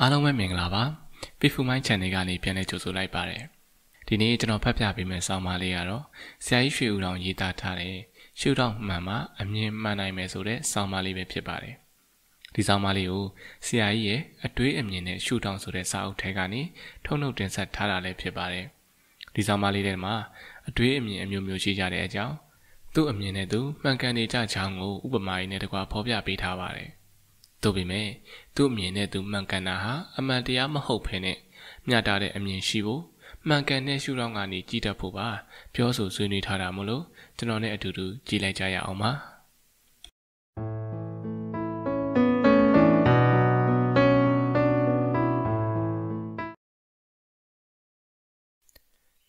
အားလုံးပဲမင်္ဂလာပါပီဖူမိုင်း channel ကနေပြန်လည်ကြိုဆိုလိုက်ပါတယ်ဒီနေ့ကျွန်တော်ဖတ်ပြပေးမယ့်ဆောင်းပါးလေးကတော့ဆရာကြီးရွှေဦးတော်ရေးသားထားတဲ့ရှုထောင့်မှန်မှာအမြင်မှန်နိုင်မယ်ဆိုတဲ့ဆောင်းပါးလေးပဲဖြစ်ပါတယ်ဒီဆောင်းပါးလေးကိုဆရာကြီးရဲ့အတွေးအမြင်နဲ့ရှုထောင့်ဆိုတဲ့စာအုပ်ထဲကနေထုတ်နှုတ်တင်ဆက်ထားတာလည်းဖြစ်ပါတယ်ဒီဆောင်းပါးလေးထဲမှာအတွေးအမြင်အမျိုးမျိုးရှိကြတဲ့အကြောင်းသူ့အမြင်နဲ့သူမှန်ကန်နေကြချောင်းကိုဥပမာရင်းနဲ့တကွာဖော်ပြပေးထားပါတယ်။ သို့ပေမဲ့သူ့အမြင်နဲ့သူမှန်ကန်တာဟာအမှန်တရားမဟုတ်ဘဲနဲ့မျှတတဲ့အမြင်ရှိဖို့မှန်ကန်တဲ့ရှုထောင့်ကနေကြည့်တတ်ဖို့ပါပြောဆိုဆွေးနွေးထားတာမို့လို့ကျွန်တော်နဲ့အတူတူကြည့်လိုက်ကြရအောင်ပါ။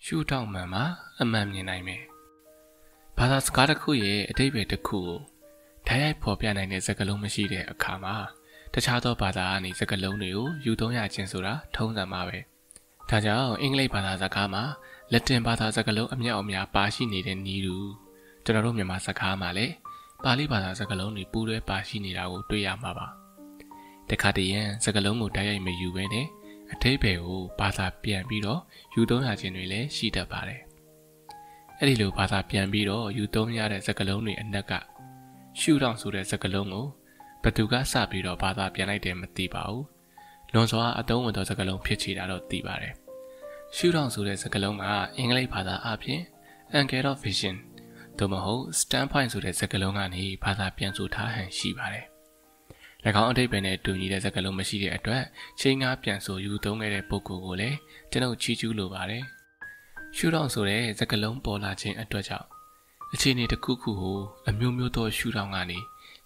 ရှုထောင့်မှန်မှာအမှန်မြင်နိုင်မယ်။ဘာသာစကားတစ်ခုရဲ့အတိတ်ပဲတစ်ခုကို ဓာတ်ရိုက်ဖော်ပြနိုင်တဲ့စကားလုံးမရှိတဲ့အခါမှာတခြားသောဘာသာကနေစကားလုံးတွေကိုယူသုံးရခြင်းဆိုတာထုံးစံပါပဲ။ဒါကြောင့်အင်္ဂလိပ်ဘာသာစကားမှာလက်တင်ဘာသာစကားလုံးအမြောက်အများပါရှိနေတဲ့နည်းတူကျွန်တော်တို့မြန်မာစကားမှာလည်းပါဠိဘာသာစကားလုံးတွေပူးတွဲပါရှိနေတာကိုတွေ့ရမှာပါ။တခါတည်းရန်စကားလုံးကိုတိုက်ရိုက်မယူဘဲနဲ့အထိပ္ပယ်ကိုဘာသာပြန်ပြီးတော့ယူသုံးရခြင်းတွေလည်းရှိတတ်ပါတယ်။အဲ့ဒီလိုဘာသာပြန်ပြီးတော့ယူသုံးရတဲ့စကားလုံးတွေအနက်က ရှူတောင်ဆိုတဲ့စကားလုံးကိုဘသူကစပြီးတော့ဘာသာပြန်လိုက်တယ်မသိပါဘူးလွန်စွာအသုံးဝင်သောစကားလုံးဖြစ်ချတာတော့သိပါတယ်ရှူတောင်ဆိုတဲ့စကားလုံးကအင်္ဂလိပ်ဘာသာအပြင် angle of vision သို့မဟုတ် standpoint ဆိုတဲ့စကားလုံးကနေဘာသာပြန်ဆိုထားဟန်ရှိပါတယ်၎င်းအတိတ်ပဲနဲ့တူညီတဲ့စကားလုံးမရှိတဲ့အတွက်ချိန်ကားပြန်ဆိုယူသုံးခဲ့တဲ့ပုံကိုယ်ကိုလည်းကျွန်ုပ်ချီးကျူးလိုပါတယ်ရှူတောင်ဆိုတဲ့စကားလုံးပေါ်လာခြင်းအတွက်ကြောင့် အခြေအနေတစ်ခုခုကိုအမျိုးမျိုးသောရှုထောင့်ကနေ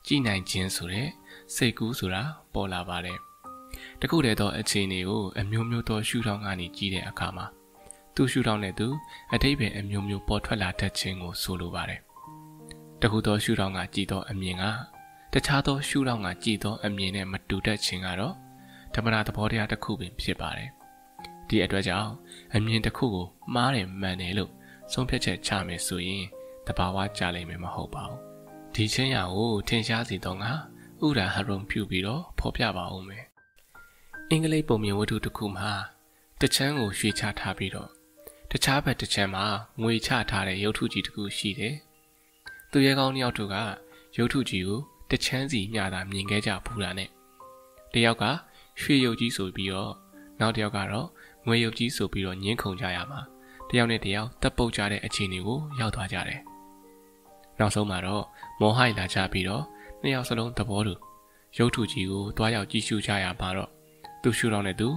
ကြည်နိုင်ခြင်းဆိုတဲ့စိတ်ကူးဆိုတာပေါ်လာပါတယ်။တခုတည်းသောအခြေအနေကိုအမျိုးမျိုးသောရှုထောင့်ကနေကြည့်တဲ့အခါမှာသူ့ရှုထောင့်နဲ့သူအတိတ်ပဲအမျိုးမျိုးပေါ်ထွက်လာတတ်ခြင်းကိုဆိုလိုပါတယ်။တခုသောရှုထောင့်ကကြည့်သောအမြင်ကတခြားသောရှုထောင့်ကကြည့်သောအမြင်နဲ့မတူတတ်ခြင်းကတော့ဓမ္မတာသဘောတရားတစ်ခုပင်ဖြစ်ပါတယ်။ဒီအတွက်ကြောင့်အမြင်တစ်ခုကိုမှားတယ်မှန်တယ်လို့ဆုံးဖြတ်ချက်ချမယ်ဆိုရင် တဘာဝကြလိမ့်မယ်မဟုတ်ပါဘူးဒီချင်းရာကိုထင်ရှားစေတော့ငါဥရာဟရုံပြုပြီးတော့ဖော်ပြပါဦးမယ်အင်္ဂလိပ်ပုံမြင်ဝတ္ထုတစ်ခုမှာတချမ်းကိုရွှေချထားပြီးတော့တခြားဘက်တစ်ချမ်းမှာငွေချထားတဲ့ရုပ်ထုကြီးတစ်ခုရှိတယ်သူရဲကောင်းတယောက်တို့ကရုပ်ထုကြီးကိုတချမ်းစီမျှတာမြင်ခဲ့ကြဘူးတာနဲ့တယောက်ကရွှေရုပ်ကြီးဆိုပြီးတော့နောက်တယောက်ကတော့ငွေရုပ်ကြီးဆိုပြီးတော့ညင်းခုန်ကြရမှာတယောက်နဲ့တယောက်တပ်ပုတ်ကြတဲ့အခြေအနေကိုရောက်သွားကြတယ် နောက်ဆုံးမှာတော့မောဟိုက်လာကြပြီးတော့နှစ်ယောက်စလုံးသဘောတူရုပ်ထုကြီးကိုတွားရောက်ကြည့်ရှုကြရမှာတော့သူရှုတော့နဲ့သူ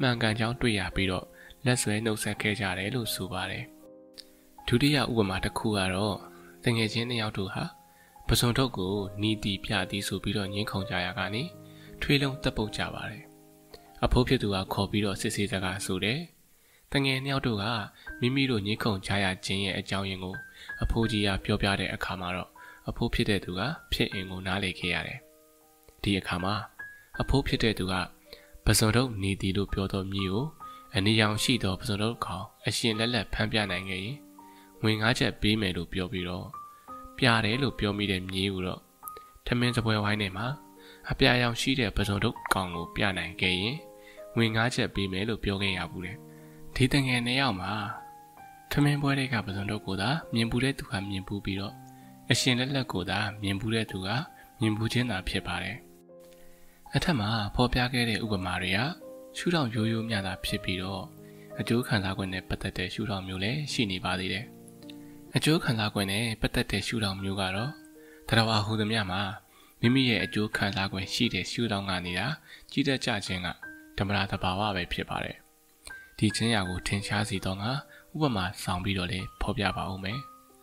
မှန်ကန်ကြောင်းတွေ့ရပြီးတော့လက်ဆွဲနှုတ်ဆက်ခဲ့ကြတယ်လို့ဆိုပါတယ်ဒုတိယဥပမာတစ်ခုကတော့တငယ်ချင်းနှစ်ယောက်တို့ဟာပစုံထုတ်ကိုနီတီပြသည်ဆိုပြီးတော့ညှင်းခုန်ကြရကနေထွေးလုံးတပ်ပုတ်ကြပါတယ်အဖိုးဖြစ်သူကခေါ်ပြီးတော့စစ်ဆေးစကားဆိုတယ် တငယ်နှစ်ယောက်တို့ကမိမိတို့ညှင်းခုန်ကြရခြင်းရဲ့အကြောင်းရင်းကိုအဖိုးကြီးကပြောပြတဲ့အခါမှာတော့အဖိုးဖြစ်တဲ့သူကဖြစ်အင်ကိုနားလေခဲ့ရတယ်။ဒီအခါမှာအဖိုးဖြစ်တဲ့သူကပစုံတော့နေသည်လို့ပြောတော့မြေကိုအနီရောင်ရှိသောပစုံတော့ခေါင်အရှင်လက်လက်ဖမ်းပြနိုင်ခဲ့ရင်ငွေငါးချက်ပေးမယ်လို့ပြောပြီးတော့ပြတယ်လို့ပြောမိတဲ့မြေကိုတော့ထမင်းစပွဲဝိုင်းထဲမှာအပြာရောင်ရှိတဲ့ပစုံတော့ကောင်ကိုပြနိုင်ခဲ့ရင်ငွေငါးချက်ပေးမယ်လို့ပြောခဲ့ရဘူးလေ ဒီတငယ်နှစ်ယောက်မှာထမင်းပွဲတွေကပစုံတော့ကိုသာမြင်ပူတဲ့သူကမြင်ပူပြီးတော့အရှင်လက်လက်ကိုသာမြင်ပူတဲ့သူကမြင်ပူခြင်းသာဖြစ်ပါတယ်။အထက်မှာဖော်ပြခဲ့တဲ့ဥပမာတွေကရှုထောင့်ရိုးရိုးမြတာဖြစ်ပြီးတော့အကျိုးခံစား권နဲ့ပတ်သက်တဲ့ရှုထောင့်မျိုးလည်းရှိနေပါသေးတယ်။အကျိုးခံစား권နဲ့ပတ်သက်တဲ့ရှုထောင့်မျိုးကတော့တရဝဟူသမျှမှာမိမိရဲ့အကျိုးခံစား권ရှိတဲ့ရှုထောင့်ကနေတာကြီးတတ်ကြခြင်းကဓမ္မရာတဘာဝပဲဖြစ်ပါတယ်။ ဒီချင်းရာကိုထင်ရှားစေတော့ငါဥပမာဆောင်ပြီးတော့လေဖော်ပြပါဦးမယ်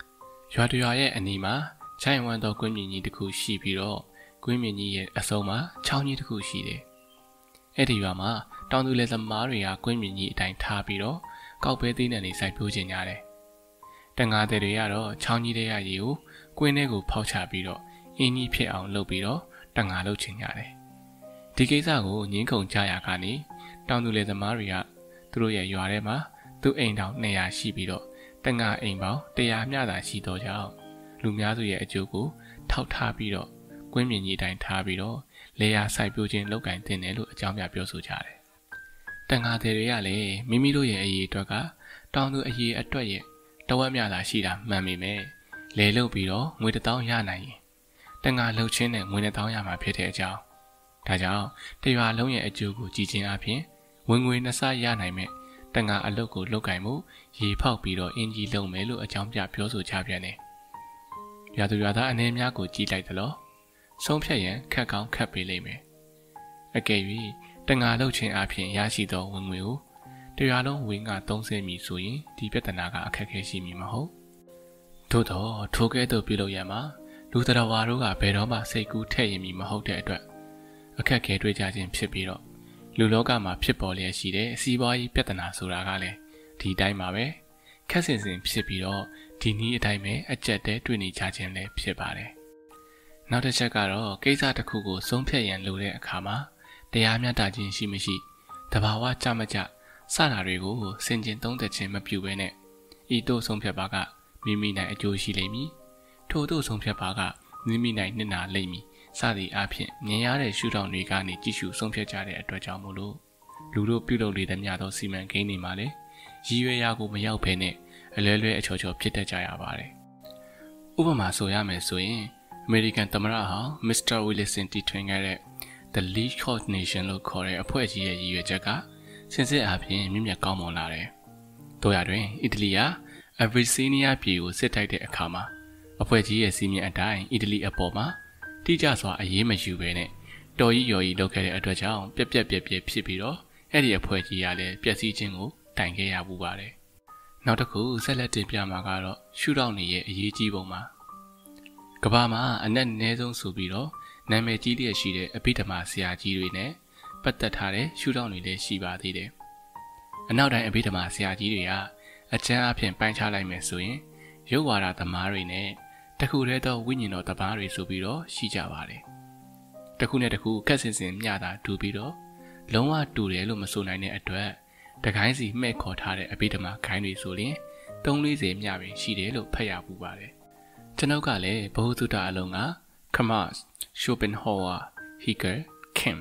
။ရွာတရွာရဲ့အနီးမှာချိုင်ဝမ်သောကွင်းမြင့်ကြီးတစ်ခုရှိပြီးတော့ကွင်းမြင့်ကြီးရဲ့အစုံမှာချောင်းကြီးတစ်ခုရှိတယ်။အဲ့ဒီရွာမှာတောင်သူလယ်သမားတွေကကွင်းမြင့်ကြီးအတိုင်းထားပြီးတော့ကောက်ပဲသေးနဲ့နေစိုက်ပျိုးခြင်းကြတယ်။တန်ငါတဲ့တွေကတော့ချောင်းကြီးတဲ့ရရေကိုကွင်းထဲကိုဖောက်ချပြီးတော့အင်းကြီးဖြစ်အောင်လုပ်ပြီးတော့တန်ငါလုပ်ခြင်းကြတယ်။ဒီကိစ္စကိုငင်းခုန်ကြရကနေတောင်သူလယ်သမားတွေက သူတို့ရဲ့ရွာထဲမှာသူ့အိမ်တောင်200ရှိပြီးတော့တငါအိမ်ပေါင်း100မျှသာရှိတော့ကြောင်းလူများစုရဲ့အကျိုးကိုထောက်ထားပြီးတော့ကွကွင်းမြင့်ကြီးတိုင်းထားပြီးတော့လေယာစိုက်ပျိုးခြင်းလုပ်ကင်တင်တယ်လို့အကြောင်းပြပြောဆိုကြတယ်။တန်ဃာတွေတွေကလည်းမိမိတို့ရဲ့အရေးအတွက်ကတောင်သူအရေးအတွက်ရဲ့တဝက်မြလာရှိတာမှန်ပေမဲ့လေလုတ်ပြီးတော့ငွေတစ်သောင်းရနိုင်ရင်တန်ဃာလှုပ်ချင်းနဲ့ငွေတစ်သောင်းရမှာဖြစ်တဲ့အကြောင်းဒါကြောင့်တရွာလုံးရဲ့အကျိုးကိုကြည်ချင်းအပြင် ဝင်ငွေနှစ်ဆရနိုင်မဲ့တန်ဃာအလုတ်ကိုလုတ်ကင်မှုရေဖောက်ပြီးတော့အင်ကြီးလုံးမယ်လို့အကြောင်းပြပြောဆိုကြပြန်တယ်။ရွာသူရွာသားအနေများကိုကြည်လိုက်သလိုဆုံးဖြတ်ရန်ခက်ကောင်းခက်ပေးလိမ့်မယ်။အကယ်၍တန်ဃာလုတ်ခြင်းအပြင်ရရှိသောဝင်ငွေကိုတရွာလုံးဝင်းက30မိဆိုရင်ဒီပြဿနာကအခက်အခဲရှိမည်မဟုတ်။သို့တော့ထိုကဲ့သို့ပြုလုပ်ရမှာလူတော်ဝါတို့ကဘယ်တော့မှစိတ်ကူးထည့်ရင်မည်မဟုတ်တဲ့အတွက်အခက်အခဲတွေ့ကြခြင်းဖြစ်ပြီးတော့ လူလောကမှာဖြစ်ပေါ်လျက်ရှိတဲ့စီးပွားရေးပြဿနာဆိုတာကလည်းဒီတိုင်းပါပဲခက်စင်စင်ဖြစ်ပြီးတော့ဒီနည်းအတိုင်းပဲအကြက်တဲတွေ့နေကြခြင်းလည်းဖြစ်ပါတယ်နောက်တစ်ချက်ကတော့ကိစ္စတစ်ခုကိုဆုံးဖြတ်ရန်လိုတဲ့အခါမှာတရားမျှတခြင်းရှိမရှိတဘာဝကြမကြစတာတွေကိုစင်ကျင်သုံးသက်ခြင်းမပြုဘဲနဲ့ဤတို့ဆုံးဖြတ်ပါကမိမိနိုင်အကျိုးရှိလိမ့်မည်ထို့တို့ဆုံးဖြတ်ပါကမိမိနိုင်နှစ်နာလိမ့်မည် စသည်အဖြစ်မြင်ရတဲ့ရှုထောင့်တွေကနေကြည့်ရှုဆုံးဖြတ်ကြတဲ့အတွက်ကြောင့်မို့လို့လူတို့ပြုလုပ်လေသမျှသောစီမံကိန်းတွေမှာလည်းရည်ရွယ်ရာကိုမရောက်ဘဲနဲ့အလဲလွဲအချော်ချော်ဖြစ်တတ်ကြရပါတယ်။ဥပမာဆိုရမယ်ဆိုရင်အမေရိကန်သမ္မတဟာမစ္စတာဝီလစ်ဆန်တီထွင်ခဲ့တဲ့ The League of Nations လို့ခေါ်တဲ့အဖွဲ့ကြီးရဲ့ရည်ရွယ်ချက်ကစင်စစ်အပြင်မြင့်မြတ်ကောင်းမွန်လာတယ်။တို့ရတွင်အီတလီဟာအဗရီစီးနီးယားပြည်ကိုစစ်တိုက်တဲ့အခါမှာအဖွဲ့ကြီးရဲ့စီမံအတိုင်းအီတလီအပေါ်မှာ တိကျစွာအရေးမယူဘဲနဲ့တော်ကြီးရော်ကြီးလုပ်ခဲ့တဲ့အတွက်ကြောင့်ပြက်ပြက်ပြက်ပြက်ဖြစ်ပြီးတော့အဲ့ဒီအဖွဲ့ကြီးကလည်းပျက်စီးခြင်းကိုတိုင်ခဲ့ရပူပါတယ်။နောက်တစ်ခုဆက်လက်တင်ပြမှာကတော့ရှုထောင့်နေရဲ့အရေးကြီးပုံမှာကဘာမှာအနက်နည်းဆုံးဆိုပြီးတော့နာမည်ကြီးလျက်ရှိတဲ့အဘိဓမ္မာဆရာကြီးတွေနဲ့ပတ်သက်ထားတဲ့ရှုထောင့်တွေလည်းရှိပါသေးတယ်။အနောက်တိုင်းအဘိဓမ္မာဆရာကြီးတွေကအကျမ်းအဖြစ်ပိုင်းခြားလိုက်မယ်ဆိုရင်ရုပ်ဝါဒသမားတွေနဲ့ တခုတည်းသောဝိညာဉ်တော်တပါးတွေဆိုပြီးတော့ရှိကြပါတယ်။တခုနဲ့တခုကက်စင်စင်မျှတာတူပြီးတော့လုံးဝတူတယ်လို့မဆိုနိုင်တဲ့အတွက်တကိုင်းစီမှဲ့ခေါ်ထားတဲ့အဘိဓမ္မာခိုင်းတွေဆိုရင်340မျှပင်ရှိတယ်လို့ဖတ်ရပူပါတယ်။ကျွန်ုပ်ကလည်းဘ ഹു သုတအလုံးက Kamas, Schopenhauer, Hegel, Kim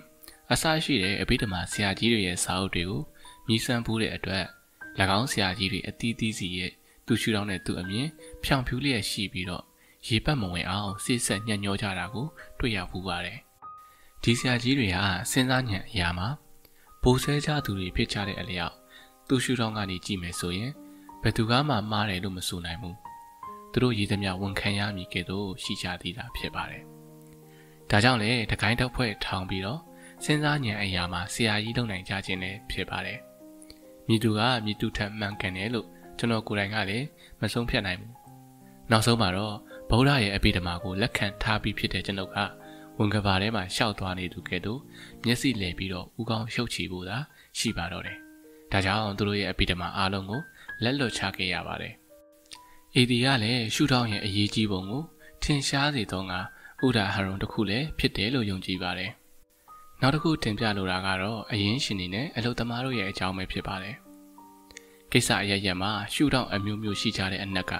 အစရှိတဲ့အဘိဓမ္မာဆရာကြီးတွေရဲ့စာအုပ်တွေကိုမြည်ဆန်းပူးတဲ့အတွက်၎င်းဆရာကြီးတွေအသီးသီးစီရဲ့သူရှုထောင့်နဲ့သူအမြင်ဖြောင်ဖြူးလျက်ရှိပြီးတော့ ရေပတ်မဝင်အောင်စိတ်ဆက်ညှက်ညောကြတာကိုတွေ့ရပူပါတယ်။ဒီဆရာကြီးတွေဟာစဉ်းစားညံအရာမှာပိုဆဲကြသူတွေဖြစ်ကြတဲ့အလျောက်သူရှုထောင့်ကနေကြည့်မယ်ဆိုရင်ဘယ်သူကမှမှားတယ်လို့မဆိုနိုင်ဘူး။သူတို့ရည်သမျှဝန်ခံရမည်ကဲ့သို့ရှိကြသေးတာဖြစ်ပါတယ်။ဒါကြောင့်လေတကိုင်းတော့ဖွဲ့ထောင်ပြီးတော့စဉ်းစားညံအရာမှာဆရာကြီးလုပ်နိုင်ကြခြင်းလည်းဖြစ်ပါတယ်။မြည်သူကမြည်သူထက်မှန်ကန်တယ်လို့ကျွန်တော်ကိုယ်တိုင်ကလည်းမဆုံးဖြတ်နိုင်ဘူး။ နောက်ဆုံးမှာတော့ဗုဒ္ဓရဲ့အဘိဓမ္မာကိုလက်ခံထားပြီးဖြစ်တဲ့ကျွန်ုပ်ကဝန်ကဘာထဲမှာရှောက်သွားနေသူကဲ့သို့မျက်စိလဲပြီးတော့ဥကောင်းရှုပ်ချီဖို့သာရှိပါတော့တယ်။ဒါကြောင့်သူတို့ရဲ့အဘိဓမ္မာအားလုံးကိုလက်လွတ်ချခဲ့ရပါတယ်။အေဒီကလည်းရှုထောင့်ရဲ့အရေးကြီးပုံကိုထင်ရှားစေသောငါဥဒါဟရုံတစ်ခုလည်းဖြစ်တယ်လို့ယုံကြည်ပါတယ်။နောက်တစ်ခုတင်ပြလိုတာကတော့အရင်ရှင်နေနဲ့အလုသမားတို့ရဲ့အကြောင်းပဲဖြစ်ပါတယ်။ကိစ္စအရရက်မှာရှုထောင့်အမျိုးမျိုးရှိကြတဲ့အနက်က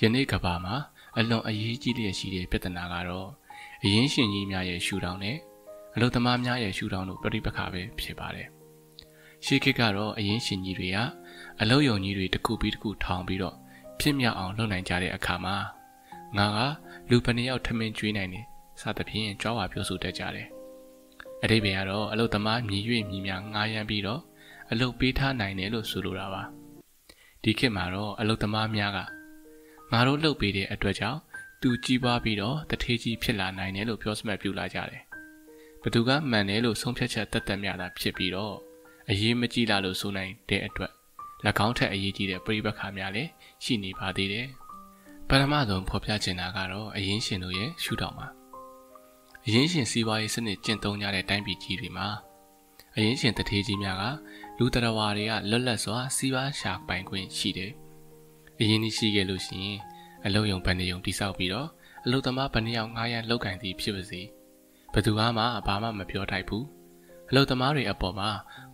ယနေ့ကဘာမှာအလွန်အရေးကြီးလျက်ရှိတဲ့ပြဿနာကတော့အရင်းရှင်ကြီးများရဲ့ရှူတောင်းနဲ့အလုသမားများရဲ့ရှူတောင်းတို့ပြိပခါပဲဖြစ်ပါတယ်။ရှေးခေတ်ကတော့အရင်းရှင်ကြီးတွေကအလုယုံကြီးတွေတစ်ခုပြီးတစ်ခုထောင်ပြီးတော့ဖြစ်မြောက်အောင်လုပ်နိုင်ကြတဲ့အခါမှာငါကလူပနေယောက်ထမင်းကျွေးနိုင်တယ်စသဖြင့်ကြွားဝါပြောဆိုတတ်ကြတယ်။အတိပယ်ကတော့အလုသမားမြည်၍မြည်များငားရမ်းပြီးတော့အလုပေးထားနိုင်တယ်လို့ဆိုလိုတာပါ။ဒီခေတ်မှာတော့အလုသမားများက ငါတို့လှုပ်ပေးတဲ့အတွက်ကြောင့်သူကြီးပွားပြီးတော့တထေးကြီးဖြစ်လာနိုင်တယ်လို့ပြောစမှတ်ပြုလာကြတယ်။ဘသူကမှန်တယ်လို့ဆုံးဖြတ်ချက်တတ်တတ်များတာဖြစ်ပြီးတော့အရေးမကြီးလာလို့ဆိုနိုင်တဲ့အတွက်၎င်းထက်အရေးကြီးတဲ့ပြိပခါများလည်းရှိနေပါသေးတယ်။ပထမဆုံးဖော်ပြချင်တာကတော့အရင်ရှင်တို့ရဲ့ရှုထောင့်ပါ။အရင်ရှင်စီးပွားရေးစနစ်ကျင့်သုံးကြတဲ့တိုင်းပြည်ကြီးတွေမှာအရင်ရှင်တထေးကြီးများကလူတရဝါတွေကလွတ်လပ်စွာစီးပွားရှာပိုင်ခွင့်ရှိတယ်။ အရင်ကြီးရှိခဲ့လို့ရှိရင်အလုတ်ယုံဗန်နေယုံတိဆောက်ပြီးတော့အလုတ်သမားဗန်နေယောက်ငားရန်လောက်ကင်သည်ဖြစ်ပါစေဘသူမှဘာမှမပြောထိုက်ဘူးအလုတ်သမားတွေအပေါ်မှာ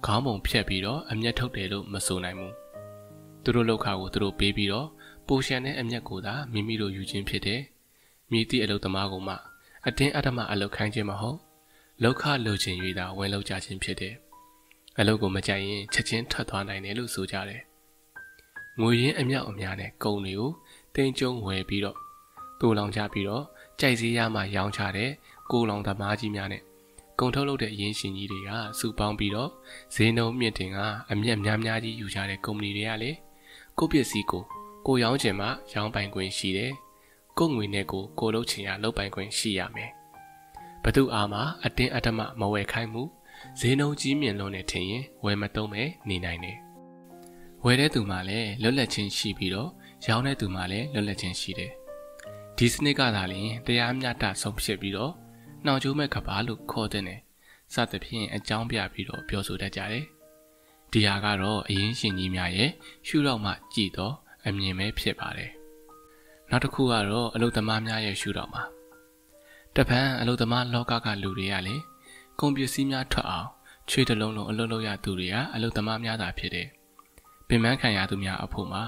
ခေါင်းပုံဖြတ်ပြီးတော့အမျက်ထုတ်တယ်လို့မဆိုနိုင်ဘူးသူတို့လောက်ခါကိုသူတို့ပေးပြီးတော့ပိုရှန်တဲ့အမျက်ကိုသာမိမိတို့ယူခြင်းဖြစ်တယ်မြည်သည့်အလုတ်သမားကမှအတင်းအဓမ္မအလုတ်ခိုင်းခြင်းမဟုတ်လောက်ခလိုချင်၍သာဝင်လောက်ကြခြင်းဖြစ်တယ်အလုတ်ကိုမကြိုက်ရင်ချက်ချင်းထွက်သွားနိုင်တယ်လို့ဆိုကြတယ် ငွေရင်းအမြောက်အများနဲ့ကုန်တွေကိုတင်းကျုံဝယ်ပြီးတော့တူလောင်ကြပြီးတော့ကြိုက်စည်းရမှရောင်းချတဲ့ကိုလောင်သမားကြီးများနဲ့ကုန်ထုတ်လုပ်တဲ့အရင်းရှင်ကြီးတွေကစုပေါင်းပြီးတော့ဈေးနှုန်းမြင့်တင်ကအမျက်များများကြီးယူကြတဲ့ကုမ္ပဏီတွေကလေကိုပစ္စည်းကိုကိုရောင်းချင်မှရောင်းပိုင်ခွင့်ရှိတယ်။ကိုငွေနဲ့ကိုကိုလုပ်ချင်ရလုပ်ပိုင်ခွင့်ရှိရမယ်။ဘသူအားမှအတင်းအဓမ္မမဝယ်ခိုင်းမှုဈေးနှုန်းကြီးမြင့်လို့နေထင်ရင်ဝယ်မတုံးပဲနေနိုင်တယ်။ ဝယ်တဲ့သူမှလည်းလွတ်လပ်ခြင်းရှိပြီးတော့ရောင်းတဲ့သူမှလည်းလွတ်လပ်ခြင်းရှိတယ်။ဒီစနစ်ကသာလျှင်တရားမျှတဆုံးဖြစ်ပြီးတော့နှောင်ကျိုးမဲ့ကဘာလို့ခေါ်တဲ့နဲ့စသဖြင့်အကြောင်းပြပြီးတော့ပြောဆိုတတ်ကြတယ်။ဒီဟာကတော့အရင်ရှင်ကြီးများရဲ့ရှုတော့မှကြည်တော့အမြင်ပဲဖြစ်ပါတယ်။နောက်တစ်ခုကတော့အလုသမားများရဲ့ရှုတော့မှာတပန်းအလုသမားလောကကလူတွေကလေကုန်ပစ္စည်းများထွက်အောင်ချွေးတလုံးလုံးအလုလုပ်ရသူတွေကအလုသမားများသာဖြစ်တယ်။ပ င်ပန်းခံရသူများအဖို့မှာ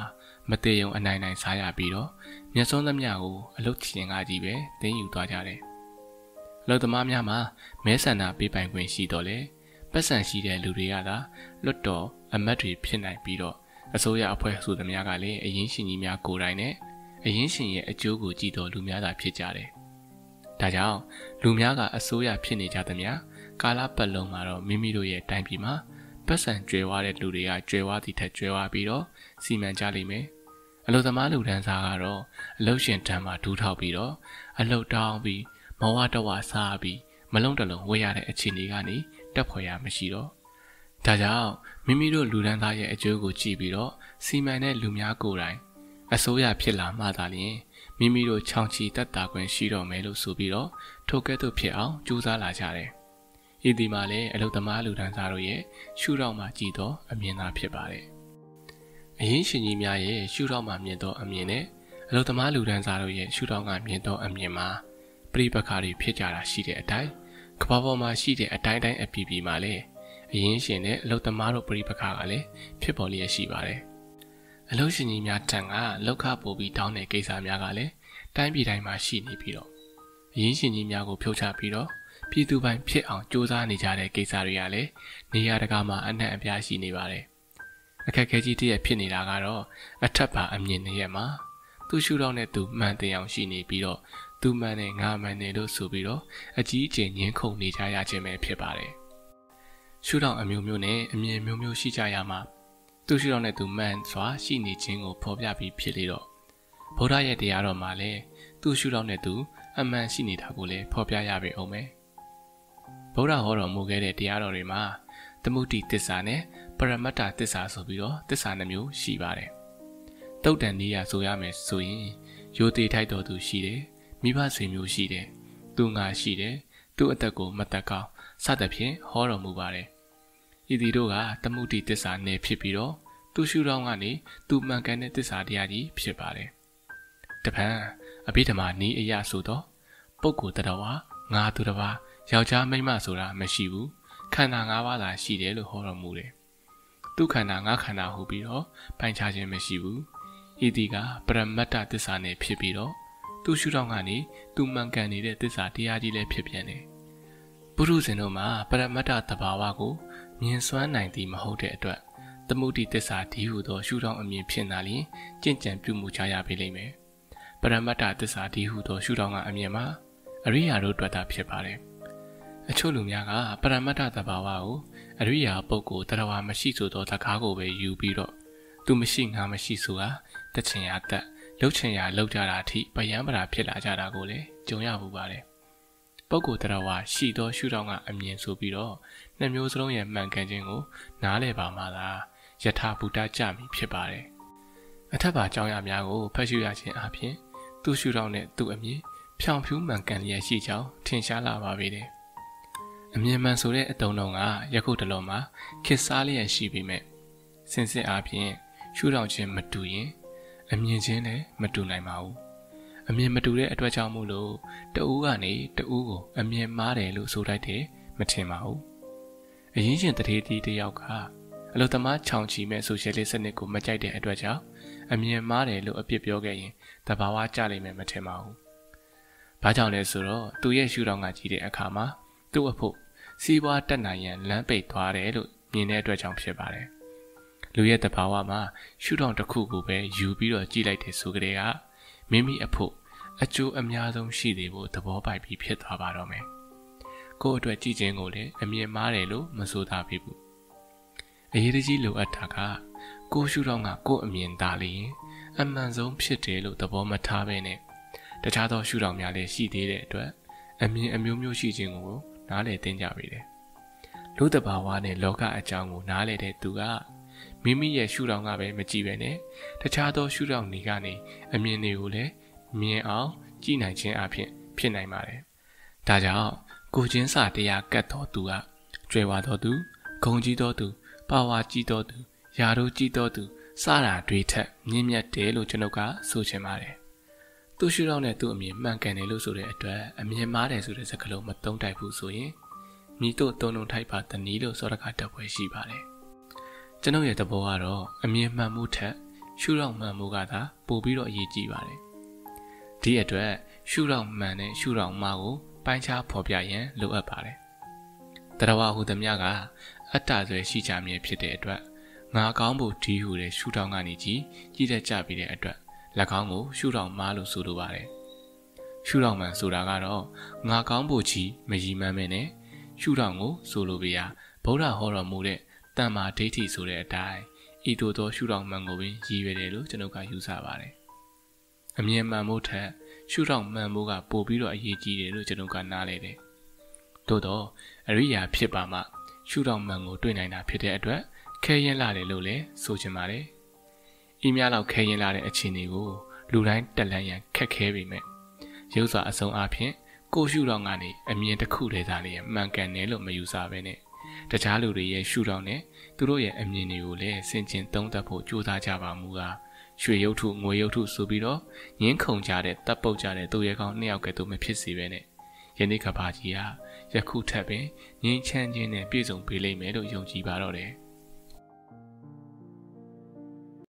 မတေယုံအနိုင်နိုင်စားရပြီးတော့မျက်စုံးသမျှကိုအလုချင်ကကြီးပဲတင်းယူသွားကြတယ်။အလုသမားများမှာမဲဆန္ဒပေးပိုင်ခွင့်ရှိတော့လေပတ်စံရှိတဲ့လူတွေကသာလွတ်တော်အမတ်တွေဖြစ်နိုင်ပြီးတော့အစိုးရအဖွဲ့ဆိုသမျှကလည်းအရင်ရှင်ကြီးများကိုယ်တိုင်နဲ့အရင်ရှင်ရဲ့အကျိုးကိုကြည်တော်လူများသာဖြစ်ကြတယ်။ဒါကြောင့်လူများကအစိုးရဖြစ်နေကြသမျှကာလပတ်လုံးမှာတော့မိမိတို့ရဲ့တိုင်းပြည်မှာ ပတ်စံကျွဲဝတဲ့လူတွေကကျွဲဝသည့်ထက်ကျွဲဝပြီးတော့စီမံကြလိမ့်မယ်။အလုသမားလူတန်းစားကတော့အလုရှင်တန်းမှာဒူးထောက်ပြီးတော့အလုတောင်းပြီးမောဝတဝစားပြီးမလုံးတလုံးဝေးရတဲ့အခြေအနေကနေတက်ဖွယ်ရမရှိတော့ဒါကြောင့်မိမိတို့လူဒန်းသားရဲ့အကျိုးကိုကြည့်ပြီးတော့စီမံတဲ့လူများကိုယ်တိုင်အစိုးရဖြစ်လာမှသာလျှင်မိမိတို့ချောင်ချီတက်တာခွင့်ရှိတော့မယ်လို့ဆိုပြီးတော့ထိုကဲ့သို့ဖြစ်အောင်ကြိုးစားလာကြတယ်။ ဤဒီမှာလည်းအလုသမားလူဒန်းသားတို့ရဲ့ရှုထောင့်မှာကြည်တော့အမြင်သာဖြစ်ပါတယ်။အရင်ရှင်ကြီးများရဲ့ရှုထောင့်မှာမြင်တော့အမြင်နဲ့အလုသမားလူဒန်းသားတို့ရဲ့ရှုထောင့်ကမြင်တော့အမြင်မှာပြိပခါတွေဖြစ်ကြတာရှိတဲ့အတိုင်းကဘာပေါ်မှာရှိတဲ့အတိုင်းတိုင်းအပီပီမှာလည်းအရင်ရှင်နဲ့အလုသမားတို့ပြိပခါကလည်းဖြစ်ပေါ်လျက်ရှိပါတယ်။အလုရှင်ကြီးများထံကလောက်ခပို့ပြီးတောင်းတဲ့ကိစ္စများကလည်းတိုင်းပြည်တိုင်းမှာရှိနေပြီးတော့အရင်ရှင်ကြီးများကိုဖြုတ်ချပြီးတော့ ပြည်သူပိုင်းဖြစ်အောင်စ조사နေကြတဲ့ကိစ္စတွေကလည်းနေရာတကာမှာအနှံ့အပြားရှိနေပါတယ်။အခက်အခဲကြီးတည်းဖြစ်နေတာကတော့အထက်ပါအမြင်နဲ့ရမှာသူရှုတော့နဲ့သူမှန်တင်အောင်ရှိနေပြီးတော့သူမှန်တယ်ငါမှန်တယ်လို့ဆိုပြီးတော့အကြီးအကျယ်ညှင်းခုန်နေကြရခြင်းပဲဖြစ်ပါတယ်။ရှုထောင့်အမျိုးမျိုးနဲ့အမြင်မျိုးမျိုးရှိကြရမှာသူရှုထောင့်နဲ့သူမှန်စွာရှိနေခြင်းကိုဖော်ပြပြီးဖြစ်လေတော့ဗုဒ္ဓရဲ့တရားတော်မှာလည်းသူရှုထောင့်နဲ့သူအမှန်ရှိနေတာကိုလည်းဖော်ပြရပေအောင်မယ်။ ဗုဒ္ဓဟောတော်မူခဲ့တဲ့တရားတော်တွေမှာသမုဒ္ဒိတစ္ဆာနဲ့ပရမတ္ထတစ္ဆာဆိုပြီးတော့တစ္ဆာနှမျိုးရှိပါတယ်။တုတ်တန်နေရဆိုရမယ်ဆိုရင်ရိုသေထိုက်တော်သူရှိတယ်မိဘဆွေမျိုးရှိတယ်။သူငါရှိတယ်။သူ့အသက်ကိုမတက်ကောင်းစသဖြင့်ဟောတော်မူပါတယ်။ဤသည်တို့ကတမှုတိတစ္ဆာနယ်ဖြစ်ပြီးတော့သူရှုထောင့်ကနေသူမှန်ကန်တဲ့တစ္ဆာတရားကြီးဖြစ်ပါတယ်။တပံအဘိဓမ္မာနီးအရာဆိုတော့ပုဂ္ဂိုလ်တတော်ဟာငါသူတစ်ပါး ယောက်ျားမိန်းမဆိုတာမရှိဘူးခန္ဓာ၅ပါးသာရှိတယ်လို့ဟောတော်မူတယ်။သူခန္ဓာငါခန္ဓာဟူပြီးတော့ပိုင်ခြားခြင်းမရှိဘူး။ဤသည်ကပရမတ္တသစ္စာနဲ့ဖြစ်ပြီးတော့သူ့ရှုထောင့်ကနေသူမှန်ကန်နေတဲ့သစ္စာတရားကြီးလည်းဖြစ်ပြန်တယ်။ပုရုဇဉ်တို့မှာပရမတ္ထတဘာဝကိုမြင်စွမ်းနိုင်သည်မဟုတ်တဲ့အတွက်သမုဒိသစ္စာဒီဟုသောရှုထောင့်အမြင်ဖြစ်လာရင်ကြင်ကြံပြုမှုကြရပေလိမ့်မယ်။ပရမတ္ထသစ္စာဒီဟုသောရှုထောင့်ကအမြင်မှာအရိယာတို့တွေ့တာဖြစ်ပါတယ်။ အချို့လူများကပရမတ္ထတဘာဝကိုအရိယာပုဂ္ဂိုလ်တရားမရှိဆိုသောတကားကိုပဲယူပြီးတော့သူမရှိငါမရှိဆိုတာတချင်ရတတ်လှုပ်ချင်ရလှုပ်ကြတာအထိပယံပရာဖြစ်လာကြတာကိုလည်းကြုံရမှုပါတယ်။ပုဂ္ဂိုလ်တရားဝါရှိသောရှုထောင့်ကအမြင်ဆိုပြီးတော့နှစ်မျိုးစလုံးရဲ့မှန်ကန်ခြင်းကို နားလည်ပါမှသာယထာဘူတကြမိဖြစ်ပါတယ်။အထက်ပါအကြောင်းအရာများကိုဖတ်ရှုရခြင်းအပြင်သူ့ရှုထောင့်နဲ့သူ့အမြင်ဖြောင်ဖြူးမှန်ကန်လျက်ရှိကြောင်းထင်ရှားလာပါပြီတဲ့။ အမြင်မှန်ဆိုတဲ့အတုံးလုံးကယခုတလုံးမှာခစ်စားလျက်ရှိပေမဲ့စင်စစ်အားဖြင့်ရှုထောင့်ခြင်းမတူရင်အမြင်ချင်းလည်းမတူနိုင်ပါဘူးအမြင်မတူတဲ့အတွက်ကြောင့်မို့လို့တဦးကနေတဦးကိုအမြင်မှားတယ်လို့ဆိုလိုက်တယ်မထင်ပါဘူးအရင်ရှင်တထေးတီးတယောက်ကအလုသမားချောင်ချီမဲ့ဆိုရှယ်လစ်စနစ်ကိုမကြိုက်တဲ့အတွက်ကြောင့်အမြင်မှားတယ်လို့အပြစ်ပြောခဲ့ရင်တဘာဝကြလိမ့်မယ်မထင်ပါဘူးဘဘာကြောင့်လဲဆိုတော့သူ့ရဲ့ရှုထောင့်ကကြည့်တဲ့အခါမှာသူ့အဖို့ စီးပွားတက်နိုင်ရန်လမ်းပိတ်သွားတယ်လို့မြင်တဲ့အတွက်ကြောင့်ဖြစ်ပါတယ်။လူရဲ့တဘာဝမှာရှုထောင့်တစ်ခုကိုပဲယူပြီးတော့ကြည့်လိုက်တဲ့ဆိုကြတဲ့ကမိမိအဖို့အကျိုးအများဆုံးရှိသေးဖို့သဘောပိုက်ပြီးဖြစ်သွားပါတော့မယ်။ကိုယ့်အတွက်ကြည့်ခြင်းကိုလည်းအမြင်မှားတယ်လို့မဆိုသားဖြစ်ဘူး။အရေးကြီးလိုအပ်တာကကိုရှုထောင့်ကကိုယ့်အမြင်သာလျင်အမှန်ဆုံးဖြစ်တယ်လို့သဘောမထားဘဲနဲ့တခြားသောရှုထောင့်များလည်းရှိသေးတဲ့အတွက်အမြင်အမျိုးမျိုးရှိခြင်းကို နားလည်သိကြပြီတယ်။လူတဘာဝနဲ့လောကအကြောင်းကိုနားလည်တဲ့သူကမိမိရဲ့ရှုထောင့်ကပဲမကြည့်ပဲနဲ့တခြားသောရှုထောင့်တွေကနေအမြင်တွေကိုလည်းမြင်အောင်ကြည့်နိုင်ခြင်းအပြင်ဖြစ်နိုင်ပါတယ်။ဒါကြောင့်ကိုချင်းစာတရားကတ်တော်သူကကျွယ်ဝတော်သူဂုံကြီးတော်သူပါဝါကြီးတော်သူယာတို့ကြီးတော်သူစတာတွေထက်မြင့်မြတ်တယ်လို့ကျွန်ုပ်ကဆိုချင်ပါတယ်။ သူ့ရှုထောင့်နဲ့သူ့အမြင်မှန်ကန်တယ်လို့ဆိုတဲ့အတွက်အမြင်မှားတယ်ဆိုတဲ့စကားလုံးမသုံးတိုက်ဘူးဆိုရင်မိတို့သုံးလုံးထိုက်ပါတနည်းလို့စောရကတက်ပွဲရှိပါတယ်။ကျွန်ုပ်ရဲ့သဘောကတော့အမြင်မှန်မှုထက်ရှုထောင့်မှန်မှုကသာပိုပြီးတော့အရေးကြီးပါတယ်။ဒီအတွက်ရှုထောင့်မှန်တဲ့ရှုထောင့်မှားကိုပိုင်းခြားဖော်ပြရန်လိုအပ်ပါတယ်။တရဝဟုသမျှကအတ္တဆွဲရှိကြမည်ဖြစ်တဲ့အတွက်ငါကောင်းဖို့ဒီဟုတဲ့ရှုထောင့်ကနေကြည်ကြည့်တတ်ကြပြီးတဲ့အတွက်၎ င်းကိုရှုထောင့်မားလို့ဆိုလိုပါတယ်ရှုထောင့်မှန်ဆိုတာကတော့ငါကောင်းဖို့ကြီးမရည်မှန်းမဲနဲ့ရှုထောင့်ကိုဆိုလိုပြရာဗုဒ္ဓဟောတော်မူတဲ့တမ္မာဒိဋ္ဌိဆိုတဲ့အတိုင်းဤသို့သောရှုထောင့်မှန်ကိုပင်ရည်ရွယ်တယ်လို့ကျွန်ုပ်ကယူဆပါတယ်အမြင်မှန်မှုထက်ရှုထောင့်မှန်မှုကပိုပြီးတော့အရေးကြီးတယ်လို့ကျွန်ုပ်ကနားလဲတယ်သို့တော့အရိယာဖြစ်ပါမှရှုထောင့်မှန်ကိုတွေ့နိုင်တာဖြစ်တဲ့အတွက်ခဲရင်လာတယ်လို့လည်းဆိုချင်ပါတယ်။ ဤများလောက်ခဲရင်လာတဲ့အခြေအနေကိုလူတိုင်းတက်လန့်ရန်ခက်ခဲပေမဲ့ရုပ်စွာအဆုံးအဖြစ်ကိုရှုထောင့်ကနေအမြင်တစ်ခုတည်းသာလျက်မှန်ကန်တယ်လို့မယူဆဘဲနဲ့တခြားလူတွေရဲ့ရှုထောင့်နဲ့သူတို့ရဲ့အမြင်တွေကိုလည်းဆင်ခြင်သုံးသပ်ဖို့ကြိုးစားကြပါမူကားရွှေရုပ်ထုငွေရုပ်ထုဆိုပြီးတော့ငင်းခုန်ကြတဲ့တပ်ပုတ်ကြတဲ့သူရဲကောင်းနှစ်ယောက်ကဲ့သို့မဖြစ်စေပဲနဲ့ယနေ့ကဘာကြီးဟာယခုထက်ပင်ငင်းချမ်းခြင်းနဲ့ပြည့်စုံပေးလိမ့်မယ်လို့ယုံကြည်ပါတော့တယ်။